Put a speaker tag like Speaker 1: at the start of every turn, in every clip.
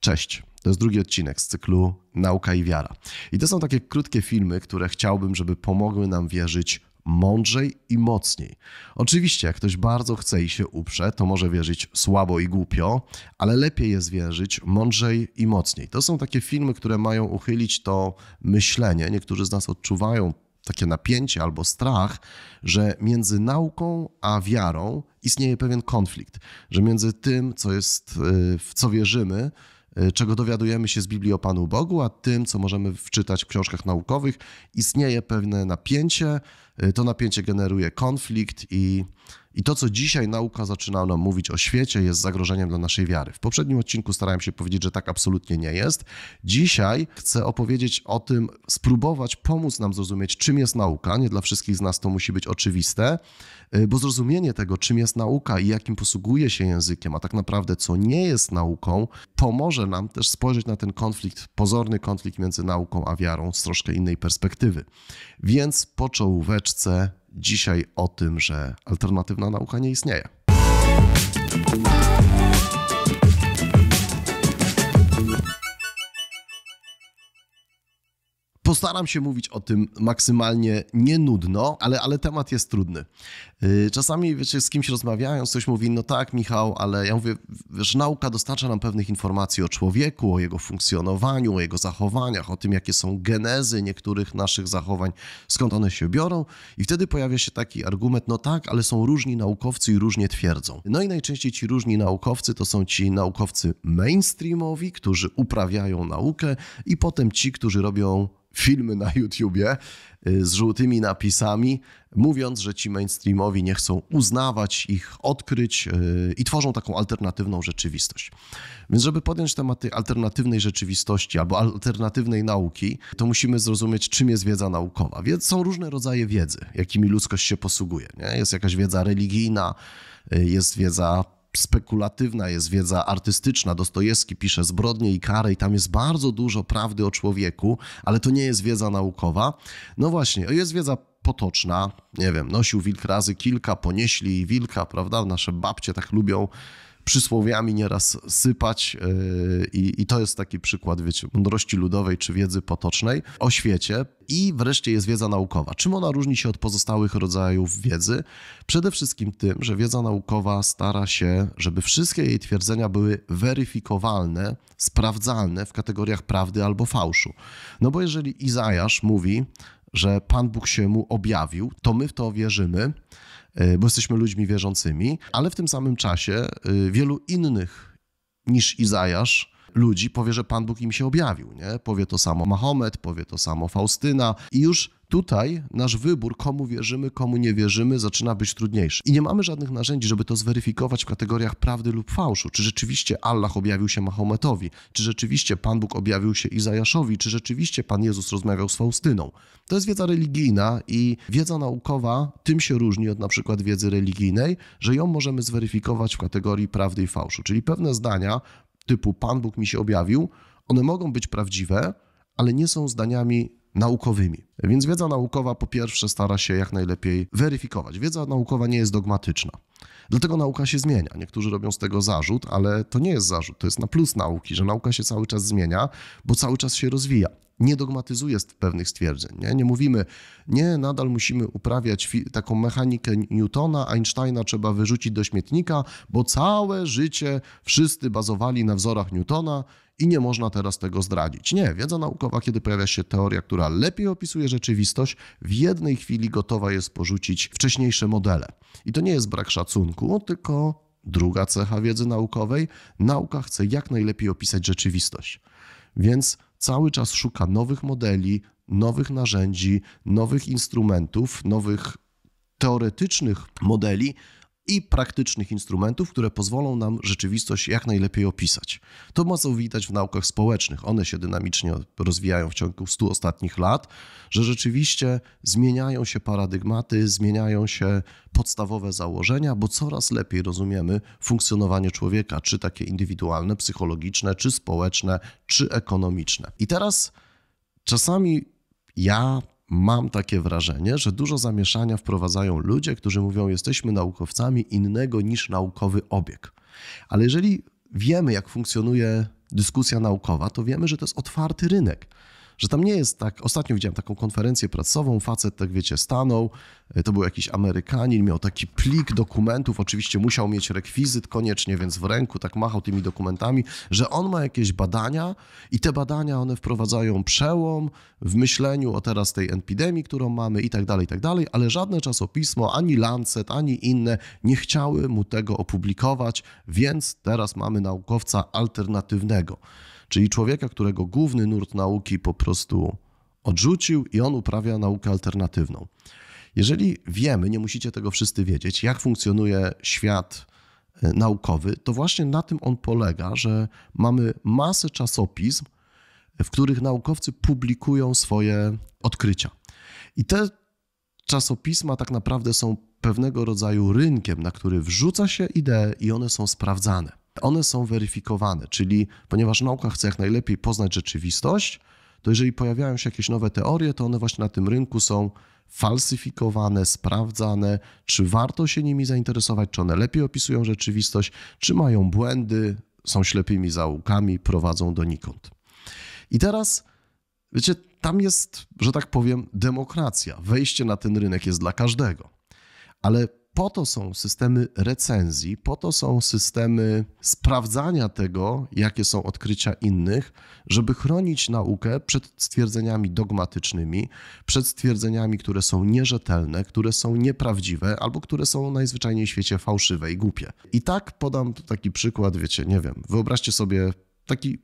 Speaker 1: Cześć, to jest drugi odcinek z cyklu Nauka i Wiara. I to są takie krótkie filmy, które chciałbym, żeby pomogły nam wierzyć mądrzej i mocniej. Oczywiście, jak ktoś bardzo chce i się uprze, to może wierzyć słabo i głupio, ale lepiej jest wierzyć mądrzej i mocniej. To są takie filmy, które mają uchylić to myślenie. Niektórzy z nas odczuwają takie napięcie albo strach, że między nauką a wiarą istnieje pewien konflikt, że między tym, co jest, y, w co wierzymy, czego dowiadujemy się z Biblii o Panu Bogu, a tym, co możemy wczytać w książkach naukowych, istnieje pewne napięcie. Y, to napięcie generuje konflikt i i to, co dzisiaj nauka zaczyna nam mówić o świecie, jest zagrożeniem dla naszej wiary. W poprzednim odcinku starałem się powiedzieć, że tak absolutnie nie jest. Dzisiaj chcę opowiedzieć o tym, spróbować pomóc nam zrozumieć, czym jest nauka. Nie dla wszystkich z nas to musi być oczywiste, y, bo zrozumienie tego, czym jest nauka i jakim posługuje się językiem, a tak naprawdę co nie jest nauką, pomoże nam też spojrzeć na ten konflikt, pozorny konflikt między nauką a wiarą z troszkę innej perspektywy. Więc po czołóweczce dzisiaj o tym, że alternatywna nauka nie istnieje. Postaram się mówić o tym maksymalnie nie nudno, ale, ale temat jest trudny. Y, czasami, wiecie, z kimś rozmawiając, ktoś mówi, no tak, Michał, ale ja mówię, wiesz, nauka dostarcza nam pewnych informacji o człowieku, o jego funkcjonowaniu, o jego zachowaniach, o tym, jakie są genezy niektórych naszych zachowań, skąd one się biorą. I wtedy pojawia się taki argument, no tak, ale są różni naukowcy i różnie twierdzą. No i najczęściej ci różni naukowcy to są ci naukowcy mainstreamowi, którzy uprawiają naukę i potem ci, którzy robią filmy na YouTubie y, z żółtymi napisami, mówiąc, że ci mainstreamowi nie chcą uznawać ich odkryć y, i tworzą taką alternatywną rzeczywistość. Więc żeby podjąć temat tej alternatywnej rzeczywistości albo alternatywnej nauki, to musimy zrozumieć, czym jest wiedza naukowa. Więc są różne rodzaje wiedzy, jakimi ludzkość się posługuje. Nie? Jest jakaś wiedza religijna, y, jest wiedza spekulatywna jest wiedza artystyczna. Dostojewski pisze zbrodnie i kary i tam jest bardzo dużo prawdy o człowieku, ale to nie jest wiedza naukowa. No właśnie, jest wiedza potoczna. Nie wiem, nosił wilk razy kilka, ponieśli wilka, prawda? Nasze babcie tak lubią przysłowiami nieraz sypać yy, i, i to jest taki przykład, wiecie, mądrości ludowej czy wiedzy potocznej o świecie. I wreszcie jest wiedza naukowa. Czym ona różni się od pozostałych rodzajów wiedzy? Przede wszystkim tym, że wiedza naukowa stara się, żeby wszystkie jej twierdzenia były weryfikowalne, sprawdzalne w kategoriach prawdy albo fałszu. No bo jeżeli Izajasz mówi, że Pan Bóg się mu objawił, to my w to wierzymy, E, bo jesteśmy ludźmi wierzącymi, ale w tym samym czasie e, wielu innych niż Izajasz ludzi powie, że Pan Bóg im się objawił. Nie? Powie to samo Mahomet, powie to samo Faustyna i już Tutaj nasz wybór, komu wierzymy, komu nie wierzymy, zaczyna być trudniejszy. I nie mamy żadnych narzędzi, żeby to zweryfikować w kategoriach prawdy lub fałszu. Czy rzeczywiście Allah objawił się Mahometowi? Czy rzeczywiście Pan Bóg objawił się Izajaszowi? Czy rzeczywiście Pan Jezus rozmawiał z Faustyną? To jest wiedza religijna i wiedza naukowa tym się różni od na przykład wiedzy religijnej, że ją możemy zweryfikować w kategorii prawdy i fałszu. Czyli pewne zdania typu Pan Bóg mi się objawił, one mogą być prawdziwe, ale nie są zdaniami naukowymi. Więc wiedza naukowa po pierwsze stara się jak najlepiej weryfikować. Wiedza naukowa nie jest dogmatyczna. Dlatego nauka się zmienia. Niektórzy robią z tego zarzut, ale to nie jest zarzut, to jest na plus nauki, że nauka się cały czas zmienia, bo cały czas się rozwija. Nie dogmatyzuje pewnych stwierdzeń. Nie, nie mówimy, nie, nadal musimy uprawiać taką mechanikę Newtona, Einsteina trzeba wyrzucić do śmietnika, bo całe życie wszyscy bazowali na wzorach Newtona i nie można teraz tego zdradzić. Nie, wiedza naukowa, kiedy pojawia się teoria, która lepiej opisuje rzeczywistość, w jednej chwili gotowa jest porzucić wcześniejsze modele. I to nie jest brak szacunku, tylko druga cecha wiedzy naukowej. Nauka chce jak najlepiej opisać rzeczywistość. Więc cały czas szuka nowych modeli, nowych narzędzi, nowych instrumentów, nowych teoretycznych modeli, i praktycznych instrumentów, które pozwolą nam rzeczywistość jak najlepiej opisać. To mocno widać w naukach społecznych. One się dynamicznie rozwijają w ciągu 100 ostatnich lat, że rzeczywiście zmieniają się paradygmaty, zmieniają się podstawowe założenia, bo coraz lepiej rozumiemy funkcjonowanie człowieka, czy takie indywidualne, psychologiczne, czy społeczne, czy ekonomiczne. I teraz czasami ja mam takie wrażenie, że dużo zamieszania wprowadzają ludzie, którzy mówią, jesteśmy naukowcami innego niż naukowy obieg. Ale jeżeli wiemy, jak funkcjonuje dyskusja naukowa, to wiemy, że to jest otwarty rynek że tam nie jest tak. Ostatnio widziałem taką konferencję prasową, facet, tak wiecie, stanął, e, to był jakiś Amerykanin, miał taki plik dokumentów, oczywiście musiał mieć rekwizyt koniecznie, więc w ręku tak machał tymi dokumentami, że on ma jakieś badania i te badania, one wprowadzają przełom w myśleniu o teraz tej epidemii, którą mamy i tak dalej, i tak dalej, ale żadne czasopismo, ani Lancet, ani inne nie chciały mu tego opublikować, więc teraz mamy naukowca alternatywnego czyli człowieka, którego główny nurt nauki po prostu odrzucił i on uprawia naukę alternatywną. Jeżeli wiemy, nie musicie tego wszyscy wiedzieć, jak funkcjonuje świat e, naukowy, to właśnie na tym on polega, że mamy masę czasopism, w których naukowcy publikują swoje odkrycia. I te czasopisma tak naprawdę są pewnego rodzaju rynkiem, na który wrzuca się idee i one są sprawdzane one są weryfikowane, czyli ponieważ nauka chce jak najlepiej poznać rzeczywistość, to jeżeli pojawiają się jakieś nowe teorie, to one właśnie na tym rynku są falsyfikowane, sprawdzane, czy warto się nimi zainteresować, czy one lepiej opisują rzeczywistość, czy mają błędy, są ślepymi zaułkami, prowadzą donikąd. I teraz, wiecie, tam jest, że tak powiem, demokracja. Wejście na ten rynek jest dla każdego. Ale po to są systemy recenzji, po to są systemy sprawdzania tego, jakie są odkrycia innych, żeby chronić naukę przed stwierdzeniami dogmatycznymi, przed stwierdzeniami, które są nierzetelne, które są nieprawdziwe albo które są najzwyczajniej w świecie fałszywe i głupie. I tak podam taki przykład, wiecie, nie wiem, wyobraźcie sobie taki.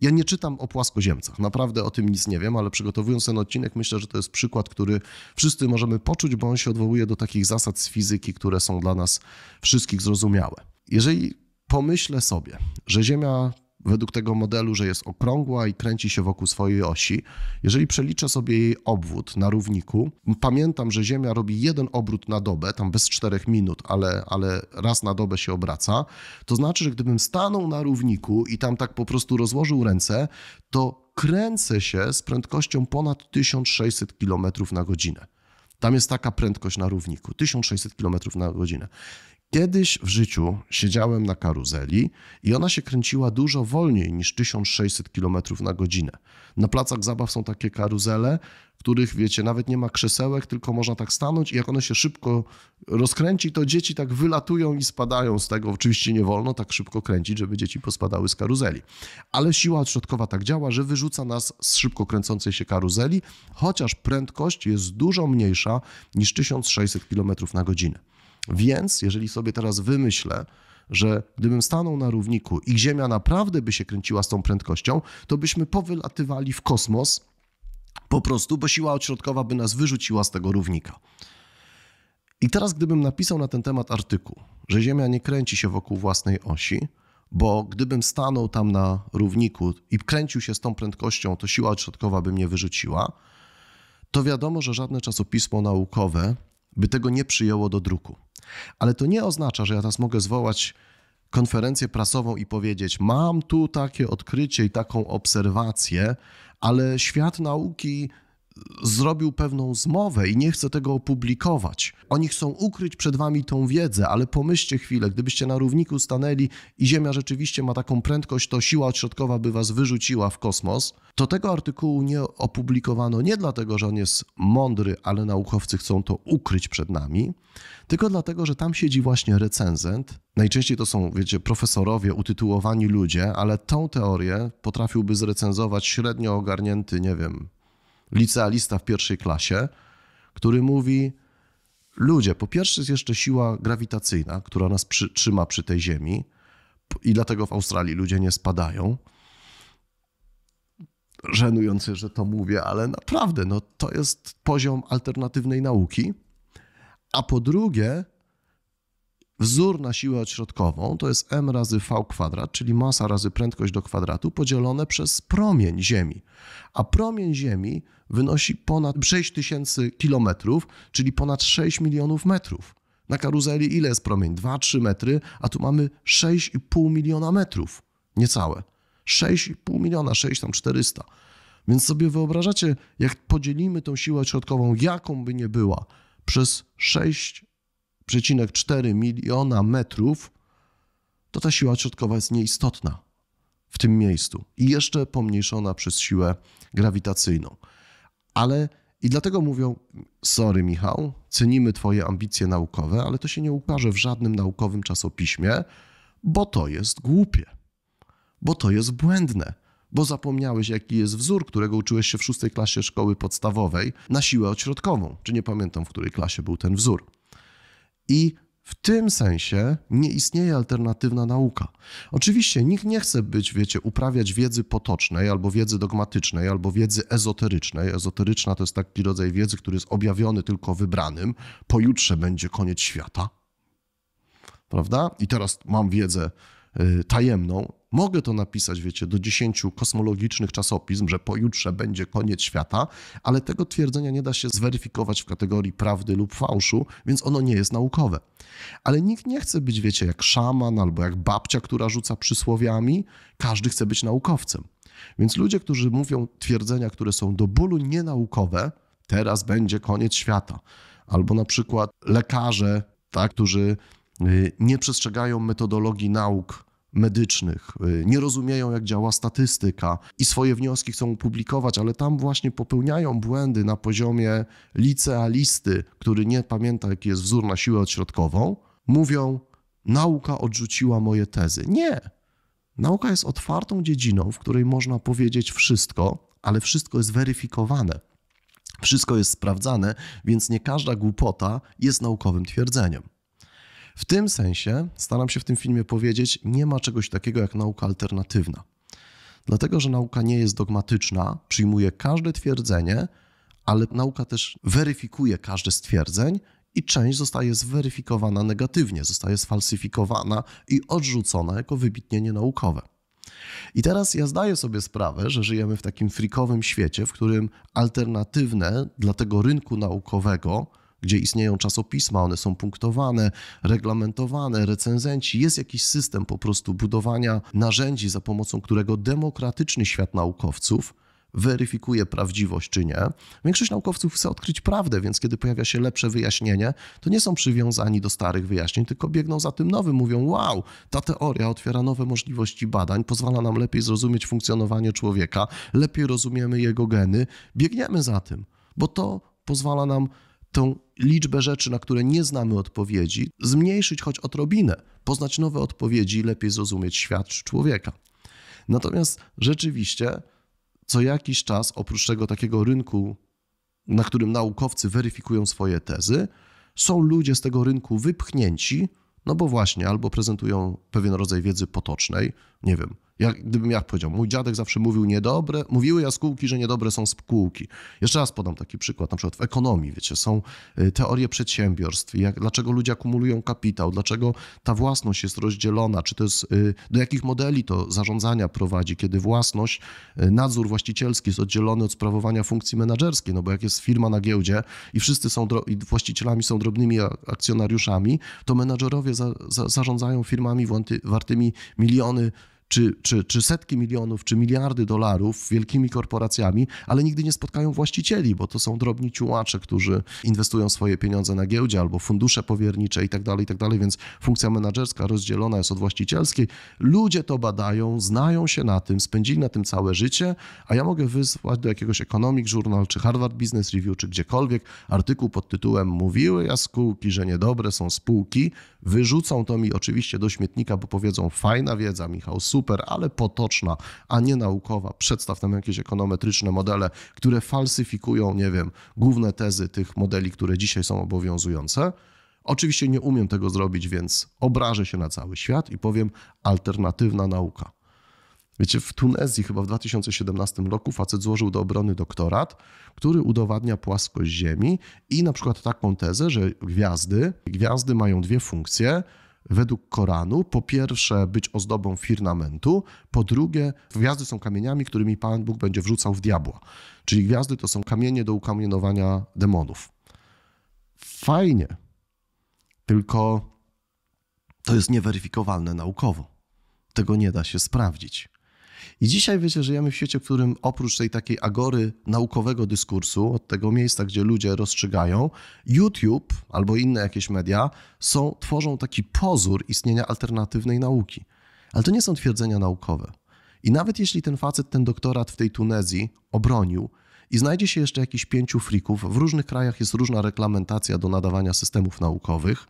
Speaker 1: Ja nie czytam o płaskoziemcach, naprawdę o tym nic nie wiem, ale przygotowując ten odcinek, myślę, że to jest przykład, który wszyscy możemy poczuć, bo on się odwołuje do takich zasad z fizyki, które są dla nas wszystkich zrozumiałe. Jeżeli pomyślę sobie, że Ziemia według tego modelu, że jest okrągła i kręci się wokół swojej osi. Jeżeli przeliczę sobie jej obwód na równiku, pamiętam, że Ziemia robi jeden obrót na dobę, tam bez czterech minut, ale, ale raz na dobę się obraca, to znaczy, że gdybym stanął na równiku i tam tak po prostu rozłożył ręce, to kręcę się z prędkością ponad 1600 km na godzinę. Tam jest taka prędkość na równiku 1600 km na godzinę. Kiedyś w życiu siedziałem na karuzeli i ona się kręciła dużo wolniej niż 1600 km na godzinę. Na placach zabaw są takie karuzele, w których, wiecie, nawet nie ma krzesełek, tylko można tak stanąć i jak one się szybko rozkręci, to dzieci tak wylatują i spadają z tego. Oczywiście nie wolno tak szybko kręcić, żeby dzieci pospadały z karuzeli. Ale siła odśrodkowa tak działa, że wyrzuca nas z szybko kręcącej się karuzeli, chociaż prędkość jest dużo mniejsza niż 1600 km na godzinę. Więc jeżeli sobie teraz wymyślę, że gdybym stanął na równiku i Ziemia naprawdę by się kręciła z tą prędkością, to byśmy powylatywali w kosmos po prostu, bo siła odśrodkowa by nas wyrzuciła z tego równika. I teraz, gdybym napisał na ten temat artykuł, że Ziemia nie kręci się wokół własnej osi, bo gdybym stanął tam na równiku i kręcił się z tą prędkością, to siła odśrodkowa by mnie wyrzuciła, to wiadomo, że żadne czasopismo naukowe by tego nie przyjęło do druku. Ale to nie oznacza, że ja teraz mogę zwołać konferencję prasową i powiedzieć: Mam tu takie odkrycie i taką obserwację, ale świat nauki zrobił pewną zmowę i nie chce tego opublikować. Oni chcą ukryć przed wami tą wiedzę, ale pomyślcie chwilę, gdybyście na równiku stanęli i Ziemia rzeczywiście ma taką prędkość, to siła odśrodkowa by was wyrzuciła w kosmos, to tego artykułu nie opublikowano nie dlatego, że on jest mądry, ale naukowcy chcą to ukryć przed nami, tylko dlatego, że tam siedzi właśnie recenzent. Najczęściej to są, wiecie, profesorowie, utytułowani ludzie, ale tą teorię potrafiłby zrecenzować średnio ogarnięty, nie wiem, licealista w pierwszej klasie, który mówi: Ludzie, po pierwsze jest jeszcze siła grawitacyjna, która nas przy, trzyma przy tej Ziemi, i dlatego w Australii ludzie nie spadają. Żenujące, że to mówię, ale naprawdę, no, to jest poziom alternatywnej nauki. A po drugie, Wzór na siłę odśrodkową to jest m razy v kwadrat, czyli masa razy prędkość do kwadratu, podzielone przez promień Ziemi. A promień Ziemi wynosi ponad 6000 kilometrów, czyli ponad 6 milionów metrów. Na karuzeli ile jest promień? 2-3 metry, a tu mamy 6,5 miliona metrów. Niecałe. 6,5 miliona, 6 tam 400. Więc sobie wyobrażacie, jak podzielimy tą siłę odśrodkową, jaką by nie była, przez 6 1,4 miliona metrów, to ta siła odśrodkowa jest nieistotna w tym miejscu i jeszcze pomniejszona przez siłę grawitacyjną. Ale i dlatego mówią: Sorry, Michał, cenimy Twoje ambicje naukowe, ale to się nie ukaże w żadnym naukowym czasopiśmie, bo to jest głupie, bo to jest błędne, bo zapomniałeś, jaki jest wzór, którego uczyłeś się w szóstej klasie szkoły podstawowej na siłę odśrodkową, czy nie pamiętam, w której klasie był ten wzór. I w tym sensie nie istnieje alternatywna nauka. Oczywiście nikt nie chce być, wiecie, uprawiać wiedzy potocznej, albo wiedzy dogmatycznej, albo wiedzy ezoterycznej. Ezoteryczna to jest taki rodzaj wiedzy, który jest objawiony tylko wybranym. Pojutrze będzie koniec świata. Prawda? I teraz mam wiedzę tajemną, Mogę to napisać, wiecie, do 10 kosmologicznych czasopism, że pojutrze będzie koniec świata, ale tego twierdzenia nie da się zweryfikować w kategorii prawdy lub fałszu, więc ono nie jest naukowe. Ale nikt nie chce być, wiecie, jak szaman albo jak babcia, która rzuca przysłowiami. Każdy chce być naukowcem. Więc ludzie, którzy mówią twierdzenia, które są do bólu nienaukowe, teraz będzie koniec świata. Albo na przykład lekarze, tak, którzy y, nie przestrzegają metodologii nauk medycznych, y, nie rozumieją, jak działa statystyka i swoje wnioski chcą publikować, ale tam właśnie popełniają błędy na poziomie licealisty, który nie pamięta, jaki jest wzór na siłę odśrodkową, mówią: Nauka odrzuciła moje tezy. Nie. Nauka jest otwartą dziedziną, w której można powiedzieć wszystko, ale wszystko jest weryfikowane. Wszystko jest sprawdzane, więc nie każda głupota jest naukowym twierdzeniem. W tym sensie, staram się w tym filmie powiedzieć, nie ma czegoś takiego jak nauka alternatywna. Dlatego, że nauka nie jest dogmatyczna, przyjmuje każde twierdzenie, ale nauka też weryfikuje każde stwierdzeń i część zostaje zweryfikowana negatywnie, zostaje sfalsyfikowana i odrzucona jako wybitnie nienaukowe. I teraz ja zdaję sobie sprawę, że żyjemy w takim frikowym świecie, w którym alternatywne dla tego rynku naukowego gdzie istnieją czasopisma, one są punktowane, reglamentowane, recenzenci. Jest jakiś system po prostu budowania narzędzi, za pomocą którego demokratyczny świat naukowców weryfikuje prawdziwość czy nie. Większość naukowców chce odkryć prawdę, więc kiedy pojawia się lepsze wyjaśnienie, to nie są przywiązani do starych wyjaśnień, tylko biegną za tym nowym, mówią: Wow, ta teoria otwiera nowe możliwości badań, pozwala nam lepiej zrozumieć funkcjonowanie człowieka, lepiej rozumiemy jego geny, biegniemy za tym, bo to pozwala nam tą liczbę rzeczy, na które nie znamy odpowiedzi, zmniejszyć choć odrobinę, poznać nowe odpowiedzi i lepiej zrozumieć świat czy człowieka. Natomiast rzeczywiście co jakiś czas, oprócz tego takiego rynku, na którym naukowcy weryfikują swoje tezy, są ludzie z tego rynku wypchnięci, no bo właśnie albo prezentują pewien rodzaj wiedzy potocznej, nie wiem, jak, gdybym jak powiedział, mój dziadek zawsze mówił niedobre, mówiły jaskółki, że niedobre są spółki. Jeszcze raz podam taki przykład, na przykład w ekonomii, wiecie, są y, teorie przedsiębiorstw, jak, dlaczego ludzie akumulują kapitał, dlaczego ta własność jest rozdzielona, czy to jest, y, do jakich modeli to zarządzania prowadzi, kiedy własność, y, nadzór właścicielski jest oddzielony od sprawowania funkcji menedżerskiej, no bo jak jest firma na giełdzie i wszyscy są, i właścicielami są drobnymi akcjonariuszami, to menedżerowie za, za, zarządzają firmami wartymi miliony czy, czy, czy setki milionów, czy miliardy dolarów wielkimi korporacjami, ale nigdy nie spotkają właścicieli, bo to są drobni ciułacze, którzy inwestują swoje pieniądze na giełdzie albo fundusze powiernicze i tak dalej, i tak dalej, więc funkcja menedżerska rozdzielona jest od właścicielskiej. Ludzie to badają, znają się na tym, spędzili na tym całe życie, a ja mogę wysłać do jakiegoś Economic Journal, czy Harvard Business Review, czy gdziekolwiek artykuł pod tytułem Mówiły jaskółki, że niedobre są spółki, wyrzucą to mi oczywiście do śmietnika, bo powiedzą fajna wiedza, Michał, super, super, ale potoczna, a nie naukowa. Przedstaw tam jakieś ekonometryczne modele, które falsyfikują, nie wiem, główne tezy tych modeli, które dzisiaj są obowiązujące. Oczywiście nie umiem tego zrobić, więc obrażę się na cały świat i powiem alternatywna nauka. Wiecie, w Tunezji chyba w 2017 roku facet złożył do obrony doktorat, który udowadnia płaskość Ziemi i na przykład taką tezę, że gwiazdy, gwiazdy mają dwie funkcje według Koranu, po pierwsze być ozdobą firmamentu, po drugie gwiazdy są kamieniami, którymi Pan Bóg będzie wrzucał w diabła. Czyli gwiazdy to są kamienie do ukamienowania demonów. Fajnie, tylko to jest nieweryfikowalne naukowo. Tego nie da się sprawdzić. I dzisiaj wiecie, żyjemy w świecie, w którym oprócz tej takiej agory naukowego dyskursu, od tego miejsca, gdzie ludzie rozstrzygają, YouTube albo inne jakieś media są, tworzą taki pozór istnienia alternatywnej nauki. Ale to nie są twierdzenia naukowe. I nawet jeśli ten facet ten doktorat w tej Tunezji obronił i znajdzie się jeszcze jakiś pięciu frików, w różnych krajach jest różna reglamentacja do nadawania systemów naukowych,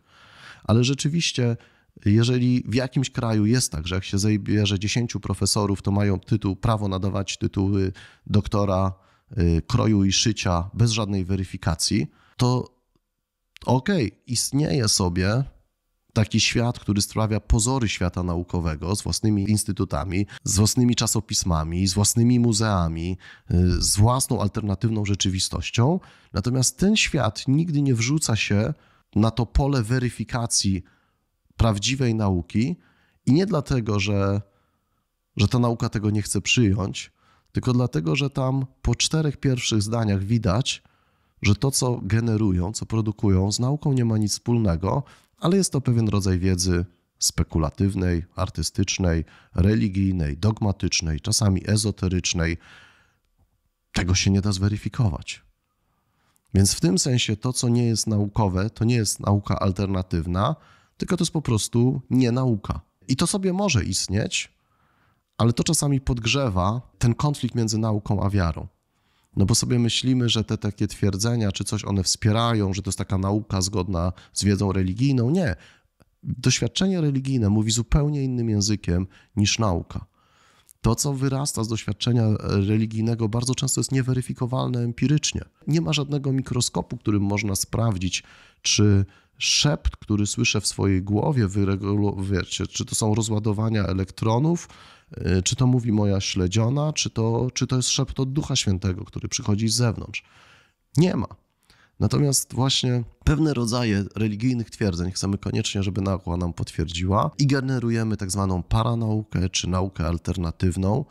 Speaker 1: ale rzeczywiście jeżeli w jakimś kraju jest tak, że jak się zabierze 10 profesorów, to mają tytuł, prawo nadawać tytuły doktora y, kroju i szycia bez żadnej weryfikacji, to okej, okay, istnieje sobie taki świat, który sprawia pozory świata naukowego z własnymi instytutami, z własnymi czasopismami, z własnymi muzeami, y, z własną alternatywną rzeczywistością. Natomiast ten świat nigdy nie wrzuca się na to pole weryfikacji prawdziwej nauki i nie dlatego, że, że ta nauka tego nie chce przyjąć, tylko dlatego, że tam po czterech pierwszych zdaniach widać, że to, co generują, co produkują, z nauką nie ma nic wspólnego, ale jest to pewien rodzaj wiedzy spekulatywnej, artystycznej, religijnej, dogmatycznej, czasami ezoterycznej. Tego się nie da zweryfikować. Więc w tym sensie to, co nie jest naukowe, to nie jest nauka alternatywna, tylko to jest po prostu nie nauka. I to sobie może istnieć, ale to czasami podgrzewa ten konflikt między nauką a wiarą. No bo sobie myślimy, że te takie twierdzenia czy coś one wspierają, że to jest taka nauka zgodna z wiedzą religijną. Nie. Doświadczenie religijne mówi zupełnie innym językiem niż nauka. To, co wyrasta z doświadczenia religijnego, bardzo często jest nieweryfikowalne empirycznie. Nie ma żadnego mikroskopu, którym można sprawdzić, czy szept, który słyszę w swojej głowie, wiecie, czy to są rozładowania elektronów, y, czy to mówi moja śledziona, czy to, czy to jest szept od Ducha Świętego, który przychodzi z zewnątrz. Nie ma. Natomiast właśnie pewne rodzaje religijnych twierdzeń chcemy koniecznie, żeby nauka nam potwierdziła i generujemy tak zwaną paranaukę czy naukę alternatywną.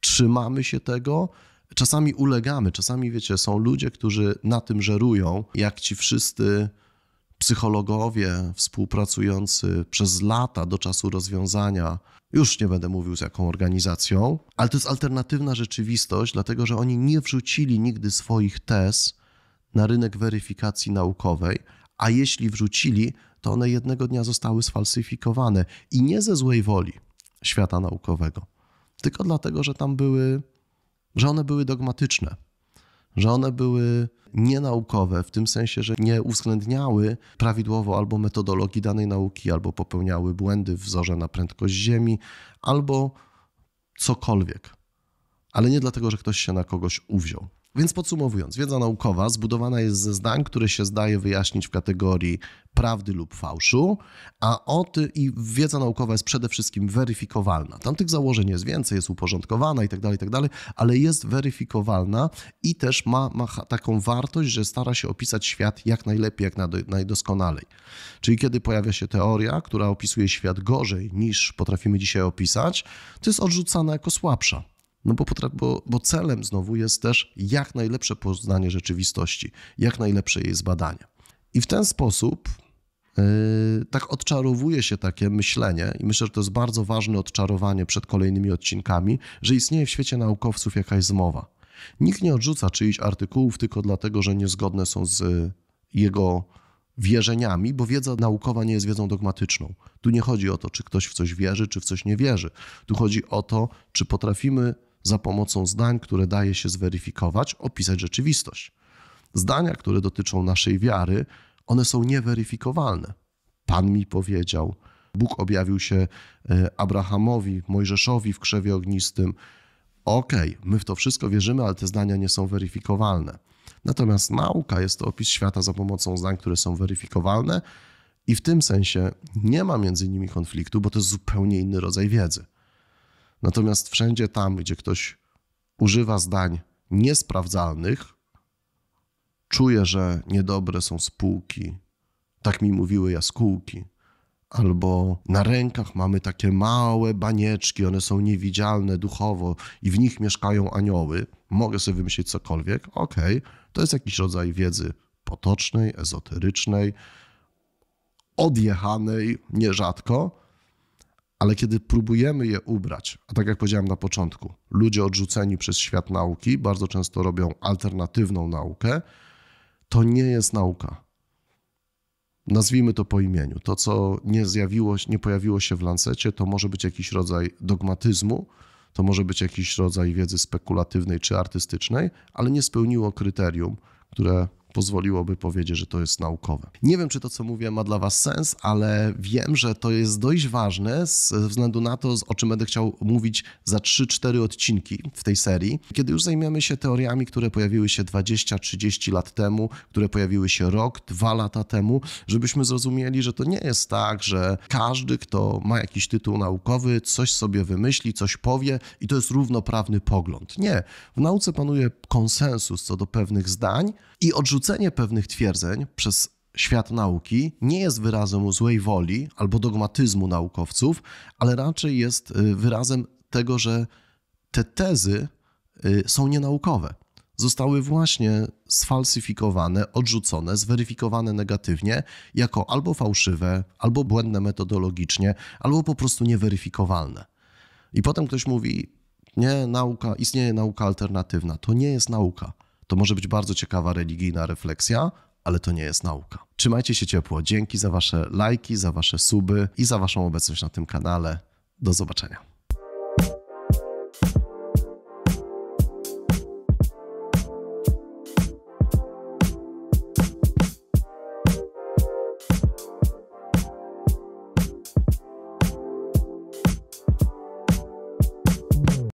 Speaker 1: Trzymamy się tego, czasami ulegamy, czasami wiecie, są ludzie, którzy na tym żerują, jak ci wszyscy psychologowie współpracujący przez lata do czasu rozwiązania, już nie będę mówił z jaką organizacją, ale to jest alternatywna rzeczywistość, dlatego że oni nie wrzucili nigdy swoich tez na rynek weryfikacji naukowej, a jeśli wrzucili, to one jednego dnia zostały sfalsyfikowane i nie ze złej woli świata naukowego, tylko dlatego, że tam były, że one były dogmatyczne że one były nienaukowe, w tym sensie, że nie uwzględniały prawidłowo albo metodologii danej nauki, albo popełniały błędy w wzorze na prędkość Ziemi, albo cokolwiek. Ale nie dlatego, że ktoś się na kogoś uwziął. Więc podsumowując, wiedza naukowa zbudowana jest ze zdań, które się zdaje wyjaśnić w kategorii prawdy lub fałszu, a od, i wiedza naukowa jest przede wszystkim weryfikowalna. Tam tych założeń jest więcej, jest uporządkowana i tak dalej, i tak ale jest weryfikowalna i też ma, ma taką wartość, że stara się opisać świat jak najlepiej, jak najdoskonalej. Czyli kiedy pojawia się teoria, która opisuje świat gorzej niż potrafimy dzisiaj opisać, to jest odrzucana jako słabsza. No bo, bo, bo celem znowu jest też jak najlepsze poznanie rzeczywistości, jak najlepsze jej zbadanie. I w ten sposób yy, tak odczarowuje się takie myślenie, i myślę, że to jest bardzo ważne odczarowanie przed kolejnymi odcinkami, że istnieje w świecie naukowców jakaś zmowa. Nikt nie odrzuca czyichś artykułów tylko dlatego, że niezgodne są z jego wierzeniami, bo wiedza naukowa nie jest wiedzą dogmatyczną. Tu nie chodzi o to, czy ktoś w coś wierzy, czy w coś nie wierzy. Tu chodzi o to, czy potrafimy za pomocą zdań, które daje się zweryfikować, opisać rzeczywistość. Zdania, które dotyczą naszej wiary, one są nieweryfikowalne. Pan mi powiedział, Bóg objawił się e, Abrahamowi, Mojżeszowi w krzewie ognistym. Okej, okay, my w to wszystko wierzymy, ale te zdania nie są weryfikowalne. Natomiast nauka jest to opis świata za pomocą zdań, które są weryfikowalne, i w tym sensie nie ma między nimi konfliktu, bo to jest zupełnie inny rodzaj wiedzy. Natomiast wszędzie tam, gdzie ktoś używa zdań niesprawdzalnych, czuje, że niedobre są spółki. Tak mi mówiły jaskółki. Albo na rękach mamy takie małe banieczki, one są niewidzialne duchowo i w nich mieszkają anioły. Mogę sobie wymyślić cokolwiek. Okej, okay. to jest jakiś rodzaj wiedzy potocznej, ezoterycznej, odjechanej nierzadko, Ale kiedy próbujemy je ubrać, a tak jak powiedziałem na początku, ludzie odrzuceni przez świat nauki bardzo często robią alternatywną naukę, to nie jest nauka. Nazwijmy to po imieniu. To, co nie zjawiło, nie pojawiło się w lancecie, to może być jakiś rodzaj dogmatyzmu, to może być jakiś rodzaj wiedzy spekulatywnej czy artystycznej, ale nie spełniło kryterium, które pozwoliłoby powiedzieć, że to jest naukowe. Nie wiem, czy to, co mówię, ma dla Was sens, ale wiem, że to jest dość ważne ze względu na to, o czym będę chciał mówić za 3-4 odcinki w tej serii, kiedy już zajmiemy się teoriami, które pojawiły się 20-30 lat temu, które pojawiły się rok, dwa lata temu, żebyśmy zrozumieli, że to nie jest tak, że każdy, kto ma jakiś tytuł naukowy, coś sobie wymyśli, coś powie i to jest równoprawny pogląd. Nie. W nauce panuje konsensus co do pewnych zdań i odrzucenie pewnych twierdzeń przez świat nauki nie jest wyrazem złej woli albo dogmatyzmu naukowców, ale raczej jest y, wyrazem tego, że te tezy y, są nienaukowe. Zostały właśnie sfalsyfikowane, odrzucone, zweryfikowane negatywnie jako albo fałszywe, albo błędne metodologicznie, albo po prostu nieweryfikowalne. I potem ktoś mówi, nie, nauka, istnieje nauka alternatywna. To nie jest nauka. To może być bardzo ciekawa religijna refleksja, ale to nie jest nauka. Trzymajcie się ciepło. Dzięki za Wasze lajki, za Wasze suby i za Waszą obecność na tym kanale. Do zobaczenia.